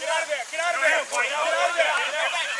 Get out of there! Get out of there! Get out of there!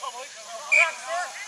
Come on, come on.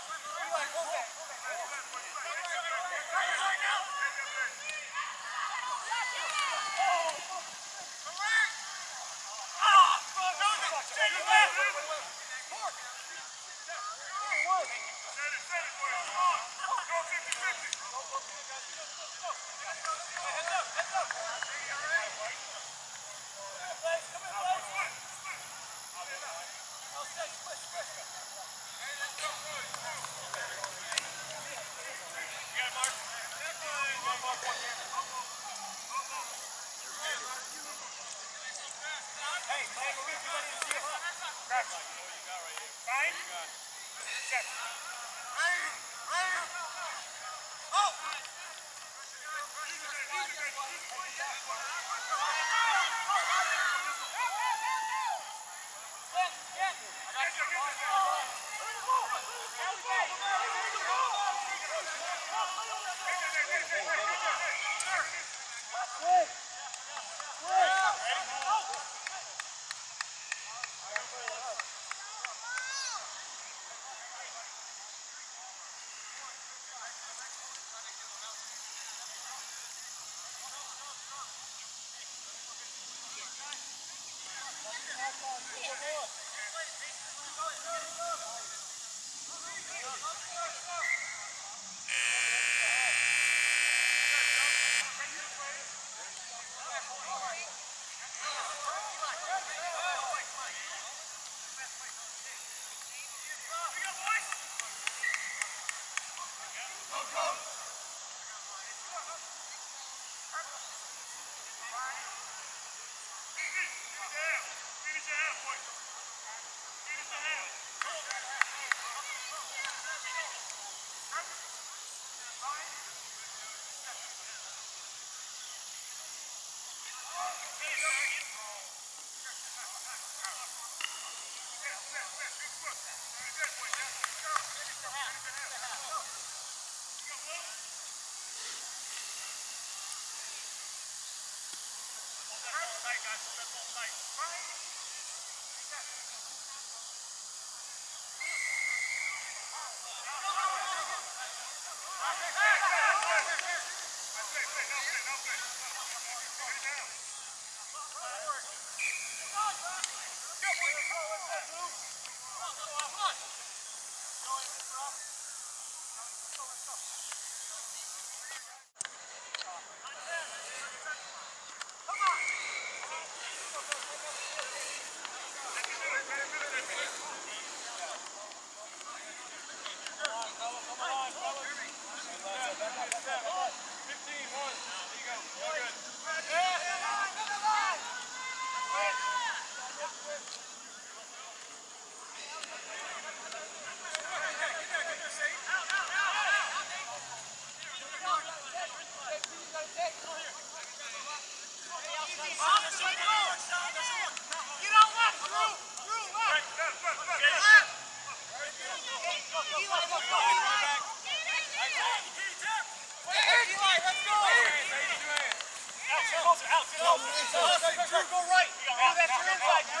target Go right. Go that turn inside.